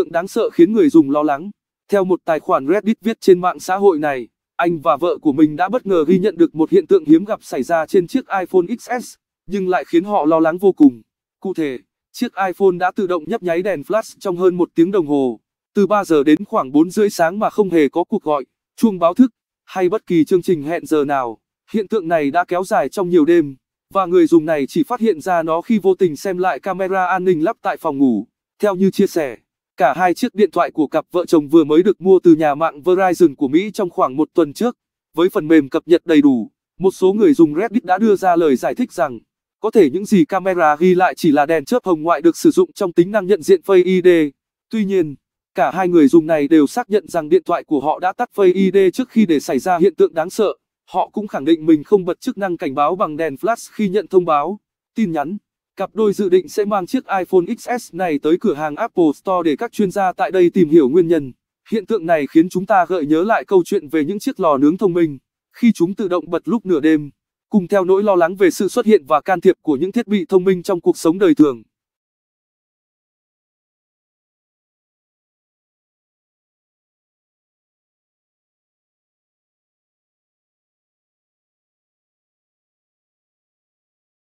tượng đáng sợ khiến người dùng lo lắng. Theo một tài khoản Reddit viết trên mạng xã hội này, anh và vợ của mình đã bất ngờ ghi nhận được một hiện tượng hiếm gặp xảy ra trên chiếc iPhone XS, nhưng lại khiến họ lo lắng vô cùng. Cụ thể, chiếc iPhone đã tự động nhấp nháy đèn flash trong hơn một tiếng đồng hồ, từ 3 giờ đến khoảng 4 rưỡi sáng mà không hề có cuộc gọi, chuông báo thức, hay bất kỳ chương trình hẹn giờ nào. Hiện tượng này đã kéo dài trong nhiều đêm, và người dùng này chỉ phát hiện ra nó khi vô tình xem lại camera an ninh lắp tại phòng ngủ. Theo như chia sẻ, cả hai chiếc điện thoại của cặp vợ chồng vừa mới được mua từ nhà mạng Verizon của Mỹ trong khoảng một tuần trước. Với phần mềm cập nhật đầy đủ, một số người dùng Reddit đã đưa ra lời giải thích rằng, có thể những gì camera ghi lại chỉ là đèn chớp hồng ngoại được sử dụng trong tính năng nhận diện Face ID. Tuy nhiên, cả hai người dùng này đều xác nhận rằng điện thoại của họ đã tắt Face ID trước khi để xảy ra hiện tượng đáng sợ. Họ cũng khẳng định mình không bật chức năng cảnh báo bằng đèn flash khi nhận thông báo, tin nhắn. Cặp đôi dự định sẽ mang chiếc iPhone XS này tới cửa hàng Apple Store để các chuyên gia tại đây tìm hiểu nguyên nhân. Hiện tượng này khiến chúng ta gợi nhớ lại câu chuyện về những chiếc lò nướng thông minh, khi chúng tự động bật lúc nửa đêm, cùng theo nỗi lo lắng về sự xuất hiện và can thiệp của những thiết bị thông minh trong cuộc sống đời thường.